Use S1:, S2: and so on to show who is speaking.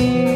S1: you.